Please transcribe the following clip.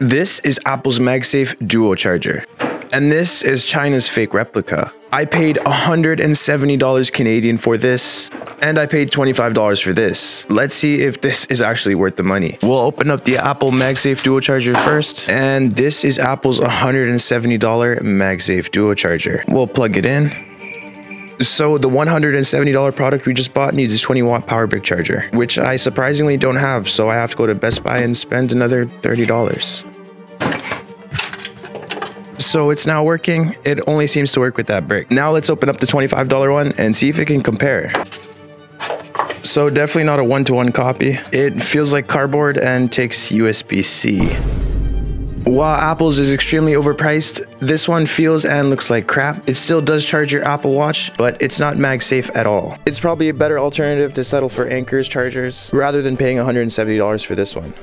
This is Apple's MagSafe Duo charger. And this is China's fake replica. I paid $170 Canadian for this, and I paid $25 for this. Let's see if this is actually worth the money. We'll open up the Apple MagSafe Duo charger first, and this is Apple's $170 MagSafe Duo charger. We'll plug it in. So the $170 product we just bought needs a 20 watt power brick charger, which I surprisingly don't have, so I have to go to Best Buy and spend another $30. So it's now working. It only seems to work with that brick. Now let's open up the $25 one and see if it can compare. So definitely not a one-to-one copy. It feels like cardboard and takes USB-C. While Apple's is extremely overpriced, this one feels and looks like crap. It still does charge your Apple Watch, but it's not MagSafe at all. It's probably a better alternative to settle for Anker's chargers rather than paying $170 for this one.